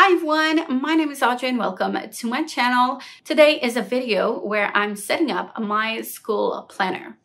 Hi everyone, my name is Audrey and welcome to my channel. Today is a video where I'm setting up my school planner.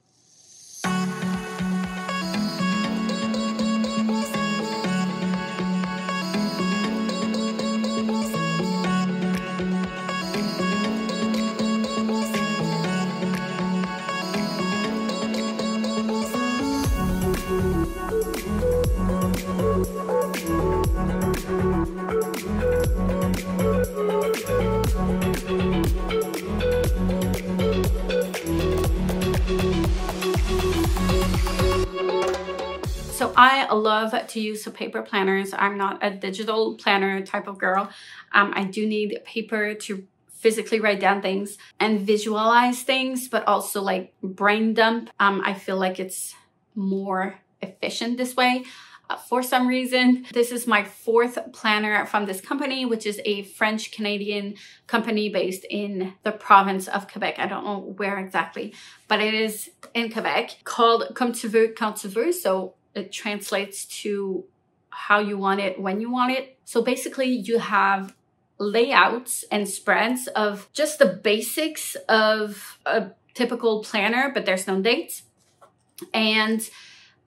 I love to use paper planners. I'm not a digital planner type of girl. Um, I do need paper to physically write down things and visualize things, but also like brain dump. Um, I feel like it's more efficient this way. Uh, for some reason, this is my fourth planner from this company, which is a French Canadian company based in the province of Quebec. I don't know where exactly, but it is in Quebec called Comme tu veux, quand tu veux. So it translates to how you want it when you want it. So basically you have layouts and spreads of just the basics of a typical planner, but there's no dates. And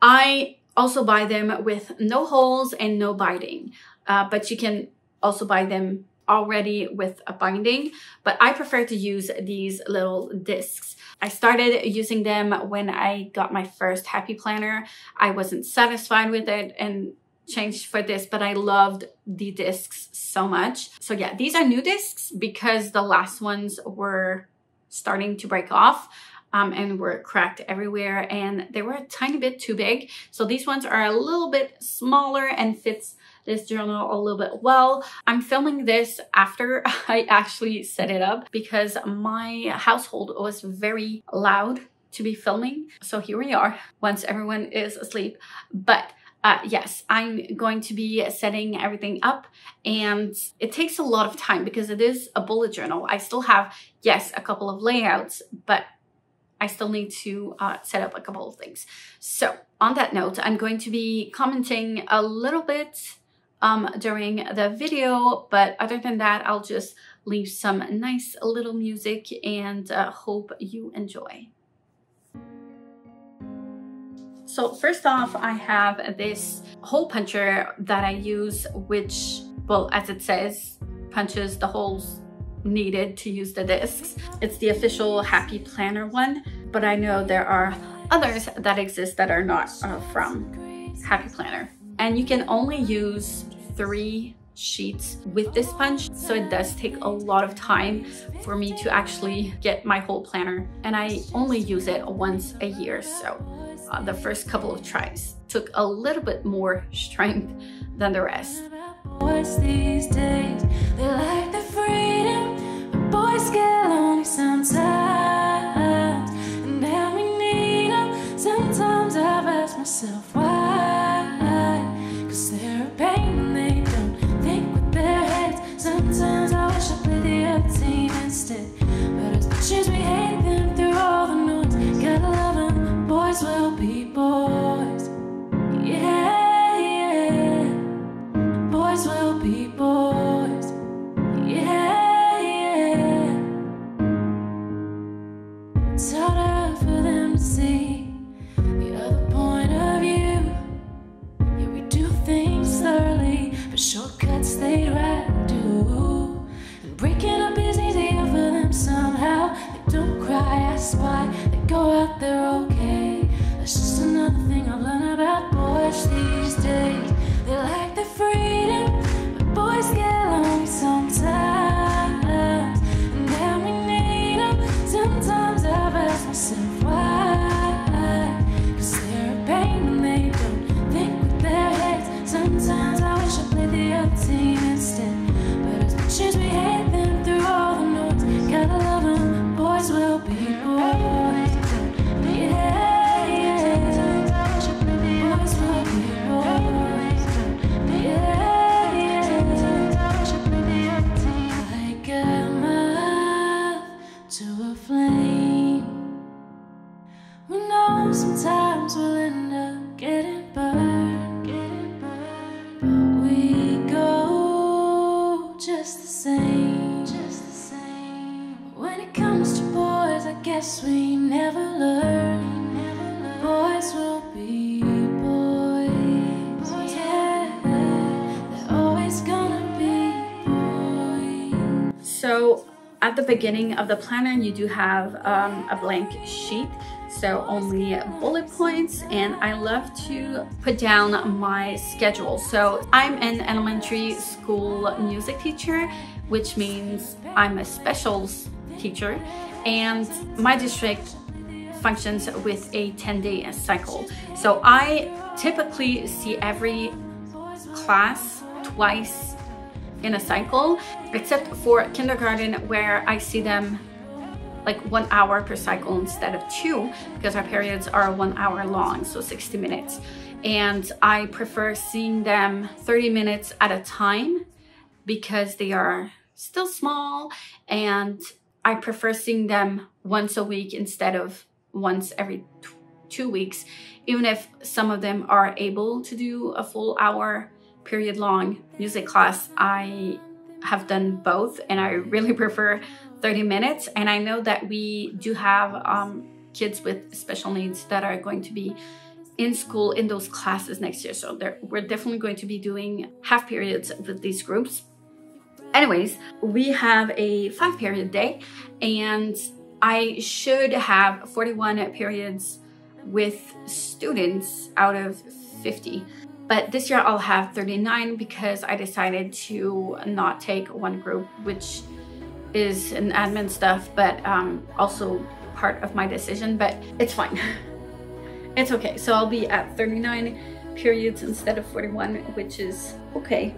I also buy them with no holes and no binding, uh, but you can also buy them already with a binding, but I prefer to use these little discs. I started using them when I got my first Happy Planner. I wasn't satisfied with it and changed for this, but I loved the discs so much. So yeah, these are new discs because the last ones were starting to break off. Um, and were cracked everywhere and they were a tiny bit too big. So these ones are a little bit smaller and fits this journal a little bit well. I'm filming this after I actually set it up because my household was very loud to be filming. So here we are once everyone is asleep. But uh, yes, I'm going to be setting everything up and it takes a lot of time because it is a bullet journal. I still have, yes, a couple of layouts, but I still need to uh, set up a couple of things. So on that note, I'm going to be commenting a little bit um, during the video, but other than that, I'll just leave some nice little music and uh, hope you enjoy. So first off, I have this hole puncher that I use, which, well, as it says, punches the holes needed to use the discs. It's the official Happy Planner one, but I know there are others that exist that are not uh, from Happy Planner. And you can only use three sheets with this punch. So it does take a lot of time for me to actually get my whole planner and I only use it once a year. So uh, the first couple of tries took a little bit more strength than the rest. Boys these days, they things thoroughly, but shortcuts they'd rather do. And breaking up is easier for them somehow. They don't cry, ask why. They go out there okay. That's just another thing I've learned about boys these days. They like the freedom, guess we never learn. Boys will be boys yeah, they're always gonna be boys. So at the beginning of the planner, you do have um, a blank sheet. So only bullet points and I love to put down my schedule. So I'm an elementary school music teacher, which means I'm a specials teacher and my district functions with a 10-day cycle. So I typically see every class twice in a cycle, except for kindergarten where I see them like one hour per cycle instead of two because our periods are one hour long, so 60 minutes. And I prefer seeing them 30 minutes at a time because they are still small and I prefer seeing them once a week instead of once every two weeks, even if some of them are able to do a full hour period long music class. I have done both and I really prefer 30 minutes. And I know that we do have um, kids with special needs that are going to be in school in those classes next year. So we're definitely going to be doing half periods with these groups. Anyways, we have a five period day and I should have 41 periods with students out of 50. But this year I'll have 39 because I decided to not take one group, which is an admin stuff, but um, also part of my decision, but it's fine. it's okay. So I'll be at 39 periods instead of 41, which is okay.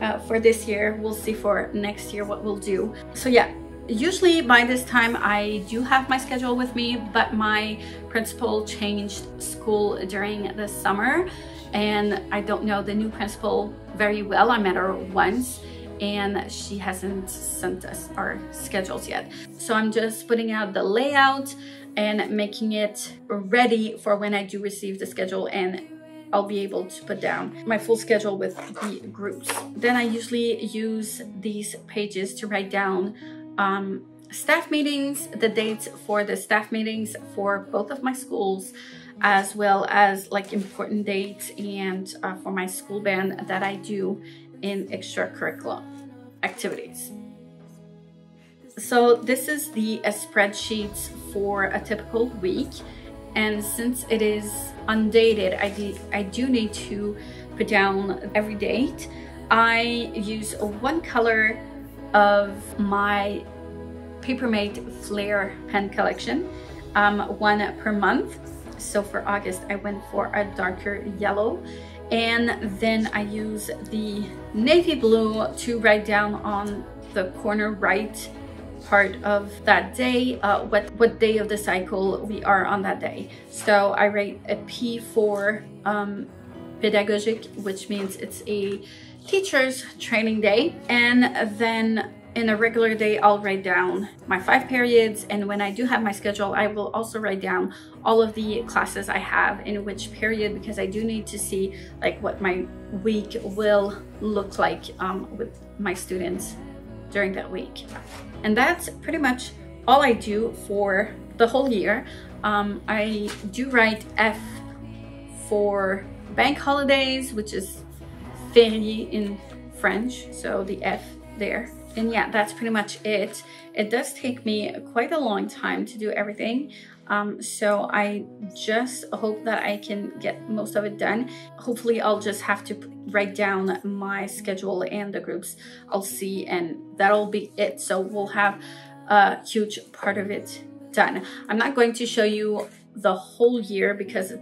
Uh, for this year, we'll see for next year what we'll do. So yeah, usually by this time I do have my schedule with me, but my principal changed school during the summer and I don't know the new principal very well. I met her once and she hasn't sent us our schedules yet. So I'm just putting out the layout and making it ready for when I do receive the schedule and I'll be able to put down my full schedule with the groups. Then I usually use these pages to write down um, staff meetings, the dates for the staff meetings for both of my schools, as well as like important dates and uh, for my school band that I do in extracurricular activities. So this is the uh, spreadsheets for a typical week. And since it is undated, I, I do need to put down every date. I use one color of my Papermate Flair pen collection, um, one per month. So for August, I went for a darker yellow. And then I use the navy blue to write down on the corner right part of that day, uh, what, what day of the cycle we are on that day. So I write a P for um, pedagogic, which means it's a teacher's training day. And then in a regular day, I'll write down my five periods. And when I do have my schedule, I will also write down all of the classes I have in which period, because I do need to see like what my week will look like um, with my students during that week. And that's pretty much all I do for the whole year. Um, I do write F for bank holidays, which is férié in French, so the F there and yeah, that's pretty much it. It does take me quite a long time to do everything. Um, so I just hope that I can get most of it done. Hopefully I'll just have to write down my schedule and the groups I'll see and that'll be it. So we'll have a huge part of it done. I'm not going to show you the whole year because it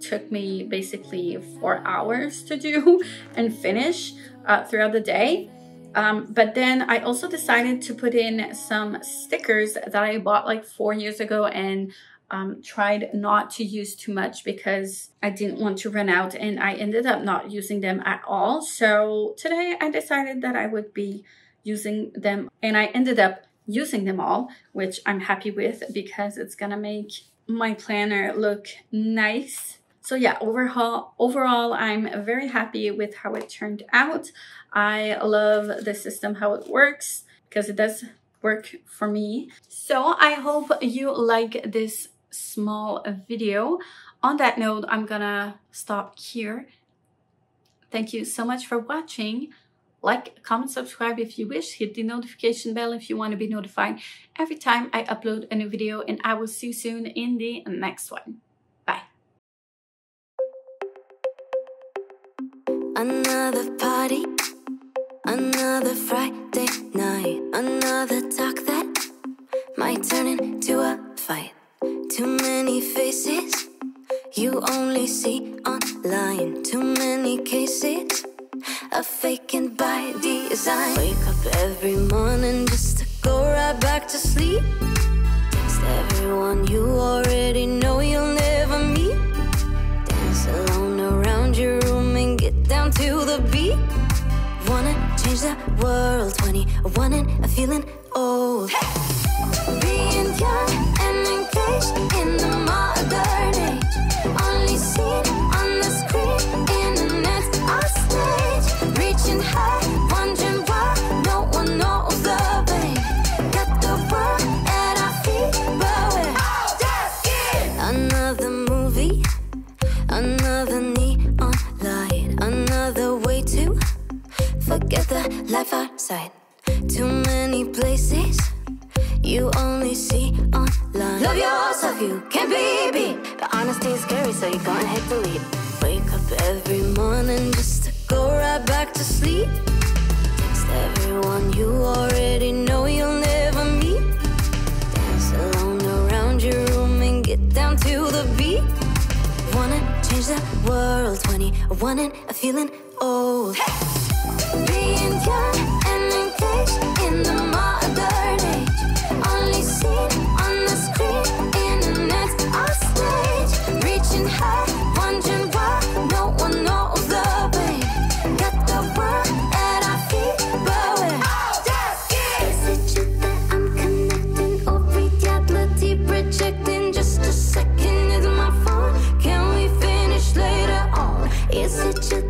took me basically four hours to do and finish uh, throughout the day. Um, but then I also decided to put in some stickers that I bought like four years ago and um, tried not to use too much because I didn't want to run out and I ended up not using them at all. So today I decided that I would be using them and I ended up using them all, which I'm happy with because it's gonna make my planner look nice so yeah, overall, overall, I'm very happy with how it turned out. I love the system, how it works, because it does work for me. So I hope you like this small video. On that note, I'm gonna stop here. Thank you so much for watching. Like, comment, subscribe if you wish. Hit the notification bell if you want to be notified every time I upload a new video. And I will see you soon in the next one. Another party, another Friday night, another talk that might turn into a fight. Too many faces you only see online, too many cases of faking by design. Wake up every morning just to go right back to sleep. Text everyone you already know you'll down to the beat. Wanna change the world. Twenty-one and want I'm feeling old. Hey! Being young and engaged in the mind. be. Wanna change the world, 21 and I'm feeling old. Hey! Being young and engaged in the moment.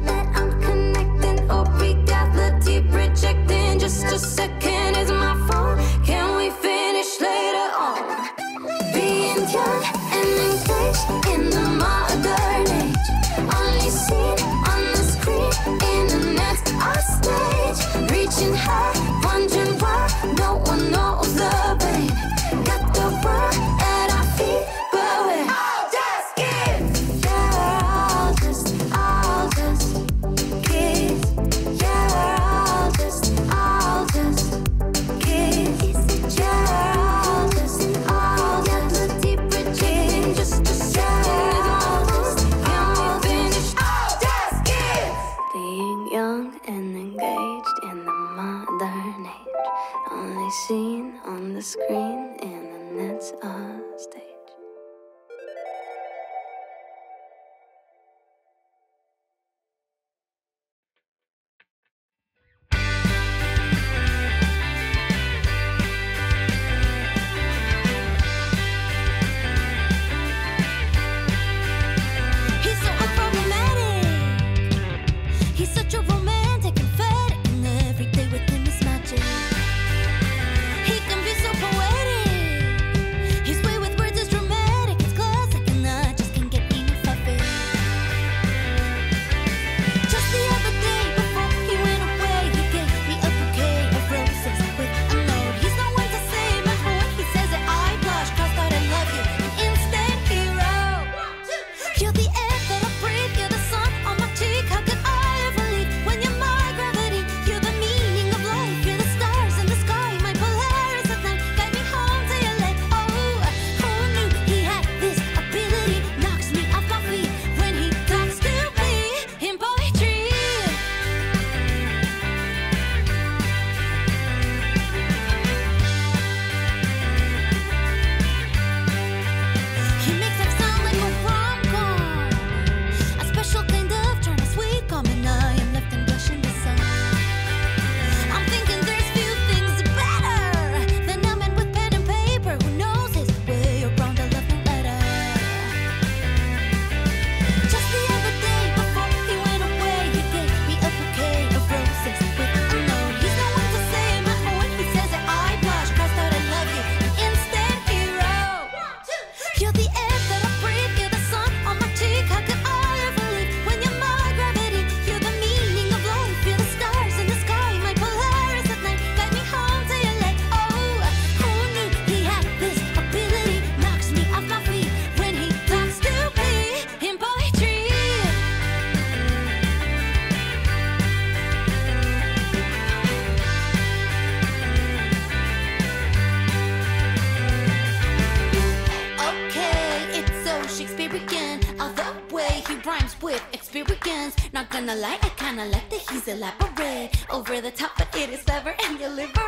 That I'm connecting or we got the deep rejecting just a second. over the top, but it is clever and deliver.